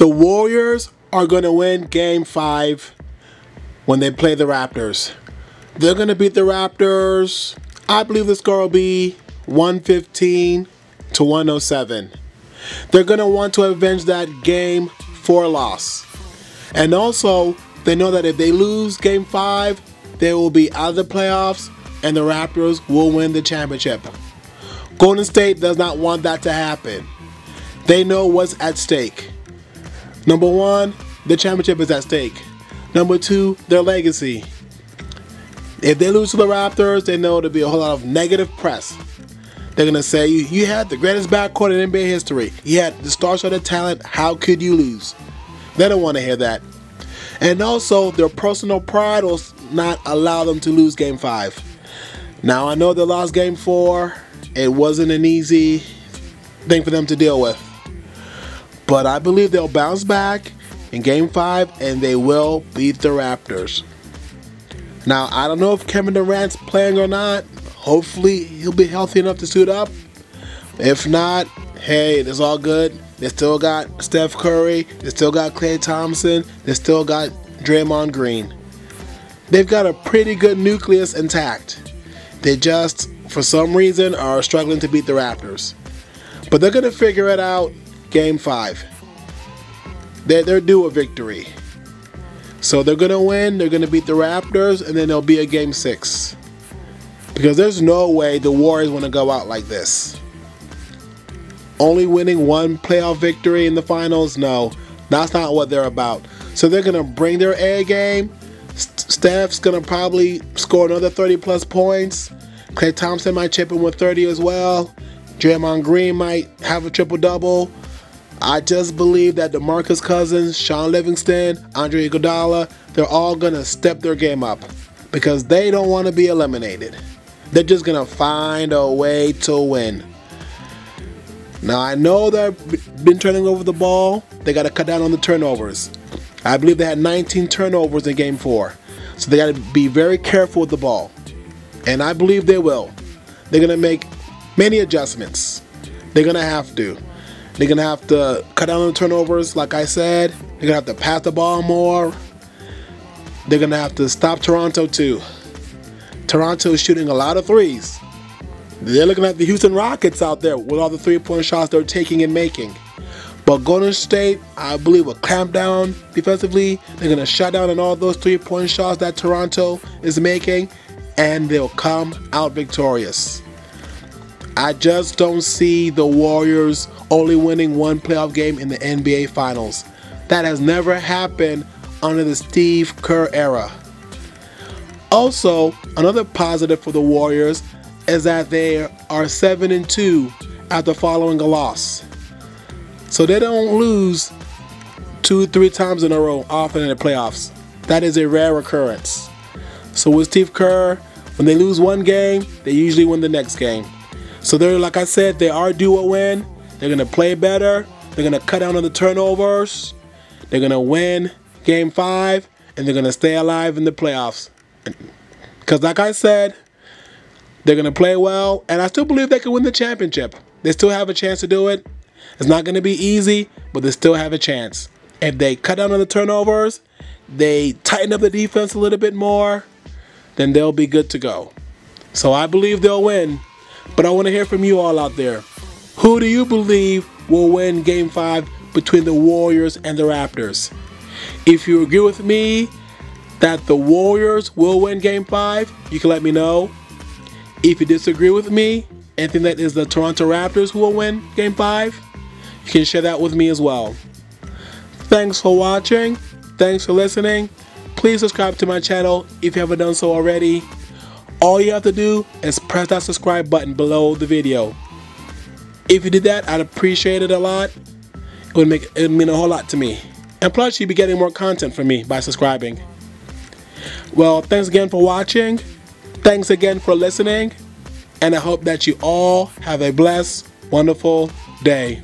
The Warriors are going to win game five when they play the Raptors. They're going to beat the Raptors. I believe the score will be 115 to 107. They're going to want to avenge that game four loss. And also, they know that if they lose game five, they will be out of the playoffs and the Raptors will win the championship. Golden State does not want that to happen. They know what's at stake. Number one, the championship is at stake. Number two, their legacy. If they lose to the Raptors, they know there'll be a whole lot of negative press. They're gonna say you, had the greatest backcourt in NBA history. You had the star-studded talent. How could you lose? They don't want to hear that. And also, their personal pride will not allow them to lose Game Five. Now I know they lost Game Four. It wasn't an easy thing for them to deal with. But I believe they'll bounce back in Game 5 and they will beat the Raptors. Now, I don't know if Kevin Durant's playing or not. Hopefully, he'll be healthy enough to suit up. If not, hey, it's all good. They still got Steph Curry. They still got Klay Thompson. They still got Draymond Green. They've got a pretty good nucleus intact. They just, for some reason, are struggling to beat the Raptors. But they're going to figure it out game five. They're, they're due a victory. So they're going to win, they're going to beat the Raptors, and then there'll be a game six. Because there's no way the Warriors want to go out like this. Only winning one playoff victory in the finals? No, that's not what they're about. So they're going to bring their A game. Steph's going to probably score another 30 plus points. Klay Thompson might chip in with 30 as well. Draymond Green might have a triple double. I just believe that DeMarcus Cousins, Shaun Livingston, Andre Iguodala, they're all going to step their game up because they don't want to be eliminated. They're just going to find a way to win. Now, I know they've been turning over the ball. They got to cut down on the turnovers. I believe they had 19 turnovers in game four. So they got to be very careful with the ball. And I believe they will. They're going to make many adjustments. They're going to have to. They're to have to cut down on the turnovers, like I said. They're to have to pass the ball more. They're to have to stop Toronto, too. Toronto is shooting a lot of threes. They're looking at the Houston Rockets out there with all the three point shots they're taking and making. But Golden State, I believe, will clamp down defensively. They're to shut down on all those three point shots that Toronto is making, and they'll come out victorious. I just don't see the Warriors only winning one playoff game in the NBA Finals. That has never happened under the Steve Kerr era. Also, another positive for the Warriors is that they are 7 and 2 after following a loss. So they don't lose two, three times in a row often in the playoffs. That is a rare occurrence. So with Steve Kerr, when they lose one game, they usually win the next game. So they're like I said, they are due win. They're gonna play better. They're gonna cut down on the turnovers. They're gonna win game five, and they're gonna stay alive in the playoffs. Because like I said, they're gonna play well, and I still believe they can win the championship. They still have a chance to do it. It's not gonna be easy, but they still have a chance. If they cut down on the turnovers, they tighten up the defense a little bit more, then they'll be good to go. So I believe they'll win. But I want to hear from you all out there. Who do you believe will win game five between the Warriors and the Raptors? If you agree with me that the Warriors will win game five, you can let me know. If you disagree with me and think that is the Toronto Raptors who will win game five, you can share that with me as well. Thanks for watching. Thanks for listening. Please subscribe to my channel if you haven't done so already. All you have to do is press that subscribe button below the video. If you did that, I'd appreciate it a lot. It would make it mean a whole lot to me. And plus, you'd be getting more content from me by subscribing. Well, thanks again for watching. Thanks again for listening. And I hope that you all have a blessed, wonderful day.